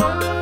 Oh.